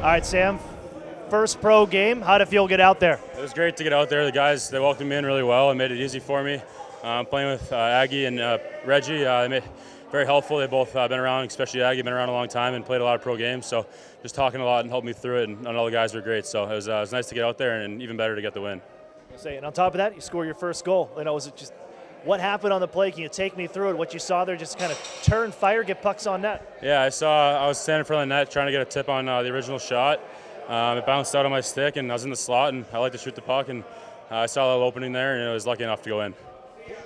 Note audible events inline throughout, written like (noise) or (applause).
All right, Sam. First pro game. How'd it feel to get out there? It was great to get out there. The guys they welcomed me in really well and made it easy for me. Um, playing with uh, Aggie and uh, Reggie, uh, they made very helpful. They've both uh, been around, especially Aggie, been around a long time and played a lot of pro games. So just talking a lot and helped me through it. And, and all the guys were great. So it was, uh, it was nice to get out there and even better to get the win. Say, and on top of that, you score your first goal. You know, was it just what happened on the play? Can you take me through it? What you saw there, just kind of turn, fire, get pucks on net. Yeah, I saw. I was standing in front of the net trying to get a tip on uh, the original shot. Um, it bounced out of my stick, and I was in the slot, and I like to shoot the puck, and uh, I saw a little opening there, and I was lucky enough to go in.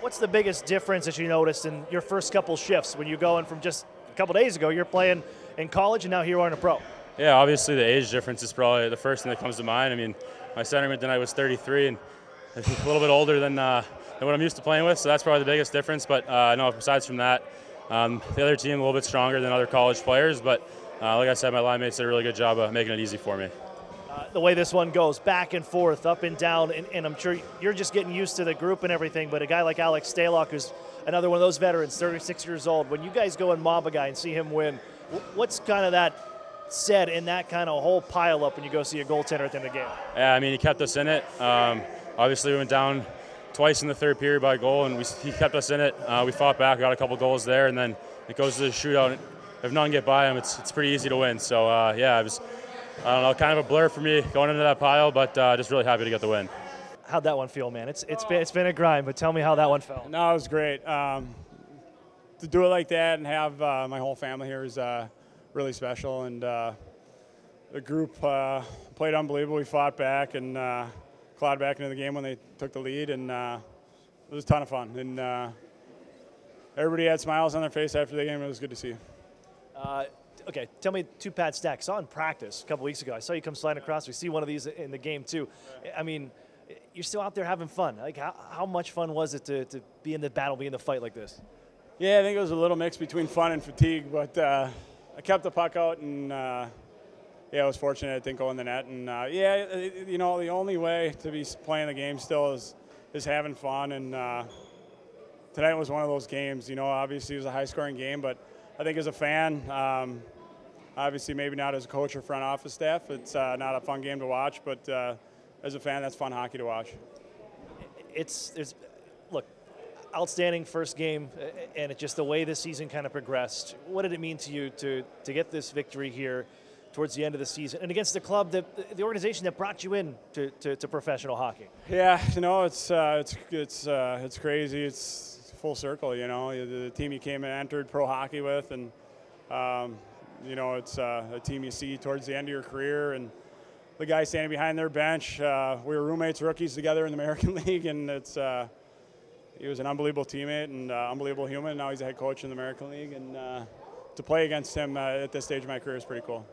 What's the biggest difference that you noticed in your first couple shifts when you're going from just a couple days ago, you're playing in college, and now here you are in a pro? Yeah, obviously the age difference is probably the first thing that comes to mind. I mean, my centerman tonight was 33, and (laughs) a little bit older than, uh, than what I'm used to playing with, so that's probably the biggest difference. But uh, no, besides from that, um, the other team a little bit stronger than other college players, but uh, like I said, my line mates did a really good job of making it easy for me. Uh, the way this one goes, back and forth, up and down, and, and, I'm sure you're just getting used to the group and everything. But a guy like Alex Stalock, who's another one of those veterans, 36 years old, when you guys go and mob a guy and see him win, what's kind of that said in that kind of whole pile up when you go see a goaltender at the end of the game? Yeah, I mean, he kept us in it. Um, obviously, we went down twice in the third period by goal, and we, he kept us in it. Uh, we fought back, got a couple goals there, and then it goes to the shootout. If none get by him, it's, it's pretty easy to win. So, uh, yeah, it was, I don't know, kind of a blur for me going into that pile, but uh, just really happy to get the win. How'd that one feel, man? It's, it's, been, it's been a grind, but tell me how that one felt. No, it was great. Um, to do it like that and have uh, my whole family here is uh, really special, and uh, the group uh, played unbelievable. We fought back and clawed back into the game when they took the lead, and it was a ton of fun. And everybody had smiles on their face after the game. It was good to see. Uh, okay, tell me two pad stack. Saw in practice a couple weeks ago. I saw you come sliding across. We see one of these in the game too. I mean, you're still out there having fun. Like, how, how much fun was it to, to be in the battle, be in the fight like this? Yeah, I think it was a little mix between fun and fatigue, but uh, I kept the puck out and. Yeah, I was fortunate. I think go in the net, and uh, yeah, you know, the only way to be playing the game still is is having fun. And uh, tonight was one of those games. You know, obviously it was a high-scoring game, but I think as a fan, um, obviously maybe not as a coach or front office staff, it's uh, not a fun game to watch. But uh, as a fan, that's fun hockey to watch. It's there's look, outstanding first game, and it just the way this season kind of progressed. What did it mean to you to to get this victory here? Towards the end of the season and against the club that the organization that brought you in to, to, to professional hockey? Yeah you know it's uh, it's it's uh, it's crazy. It's full circle you know the, the, team you came and entered pro hockey with and um, you know it's uh, a team you see towards the end of your career and the guy standing behind their bench uh, we were roommates rookies together in the (laughs) american league and it's uh, he was an unbelievable teammate and uh, unbelievable human. Now he's a head coach in the american league and to play against him at this stage of my career is pretty cool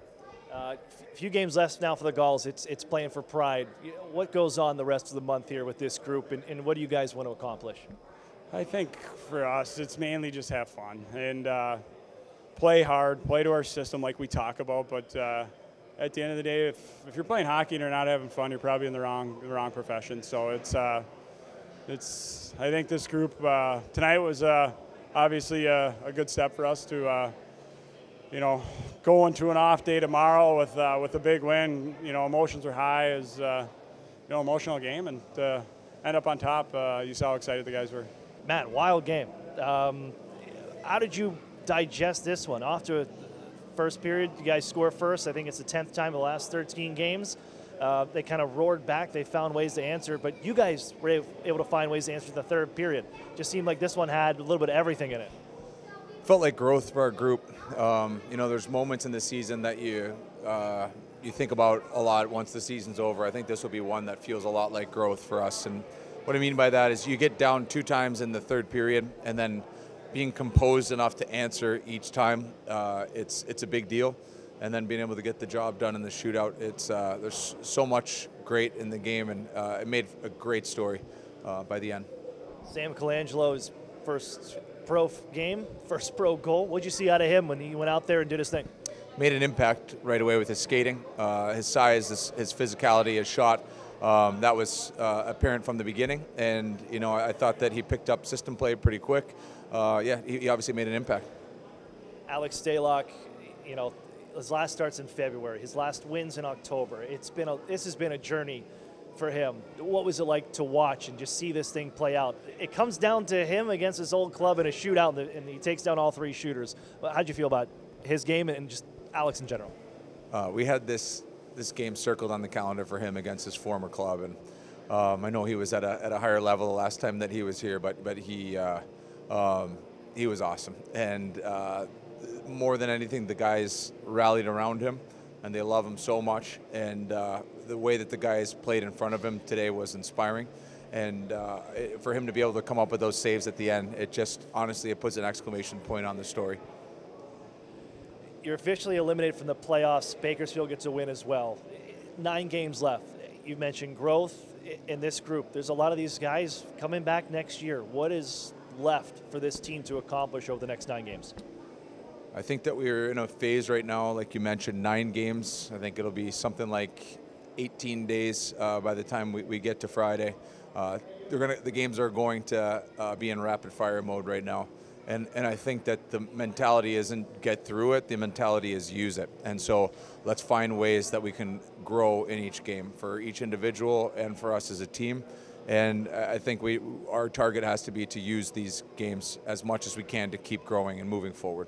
a uh, few games left now for the Gulls. It's, it's playing for pride. What goes on the rest of the month here with this group, and, and what do you guys want to accomplish? I think for us, it's mainly just have fun and uh, play hard, play to our system like we talk about. But uh, at the end of the day, if, if you're playing hockey and you're not having fun, you're probably in the wrong the wrong profession. So it's uh, it's I think this group uh, tonight was uh, obviously a, a, good step for us to you know, going to an off day tomorrow with uh, with a big win, you know, emotions are high as uh, you know, emotional game, and to end up on top, uh, you saw how excited the guys were. Matt, wild game. Um, how did you digest this one? Off to a first period, you guys score first. I think it's the tenth time in the last 13 games. Uh, they kind of roared back. They found ways to answer, but you guys were able to find ways to answer the third period. Just seemed like this one had a little bit of everything in it felt like growth for our group. Um, you know, there's moments in the season that you uh, you think about a lot once the season's over. I think this will be one that feels a lot like growth for us. And what I mean by that is you get down two times in the third period, and then being composed enough to answer each time, uh, it's it's a big deal. And then being able to get the job done in the shootout, it's uh, there's so much great in the game, and uh, it made a great story uh, by the end. Sam Colangelo's first pro game, first pro goal. What'd you see out of him when he went out there and did his thing? Made an impact right away with his skating, uh, his size, his, his, physicality, his shot. Um, that was uh, apparent from the beginning, and you know I thought that he picked up system play pretty quick. Uh, yeah, he, he, obviously made an impact. Alex Stalock, you know, His last starts in February. His last wins in October. It's been a, this has been a journey for him. What was it like to watch and just see this thing play out? It comes down to him against his old club in a shootout, and he takes down all three shooters. How'd you feel about his game and just Alex in general? Uh, we had this this game circled on the calendar for him against his former club, and um, I know he was at a, at a higher level the last time that he was here, but but he uh, um, he was awesome, and uh, more than anything, the guys rallied around him, and they love him so much, and uh, the way that the guys played in front of him today was inspiring. And uh, it, for him to be able to come up with those saves at the end, it just honestly it puts an exclamation point on the story you're officially eliminated from the playoffs. Bakersfield gets a win as well. Nine games left. You mentioned growth in this group. There's a lot of these guys coming back next year. What is left for this team to accomplish over the next nine games? I think that we're in a phase right now, like you mentioned, nine games. I think it'll be something like 18 days uh, by the time we, we, get to Friday. Uh, gonna, the games are going to uh, be in rapid fire mode right now. And, and I think that the mentality isn't get through it, the mentality is use it. And so let's find ways that we can grow in each game for each individual and for us as a team. And I think we, our target has to be to use these games as much as we can to keep growing and moving forward.